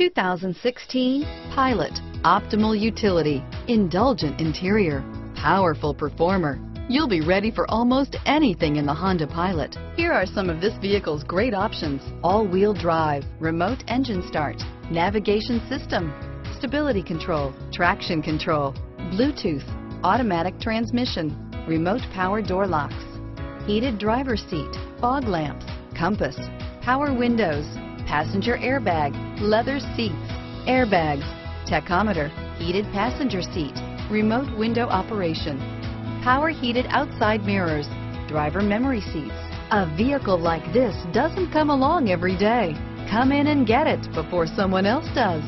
2016 Pilot. Optimal utility, indulgent interior, powerful performer. You'll be ready for almost anything in the Honda Pilot. Here are some of this vehicle's great options. All-wheel drive, remote engine start, navigation system, stability control, traction control, Bluetooth, automatic transmission, remote power door locks, heated driver seat, fog lamps, compass, power windows, passenger airbag, leather seats, airbags, tachometer, heated passenger seat, remote window operation, power heated outside mirrors, driver memory seats. A vehicle like this doesn't come along every day. Come in and get it before someone else does.